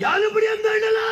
யாருபடி அந்த ಛತ್ರಪಾಲಬಡೆ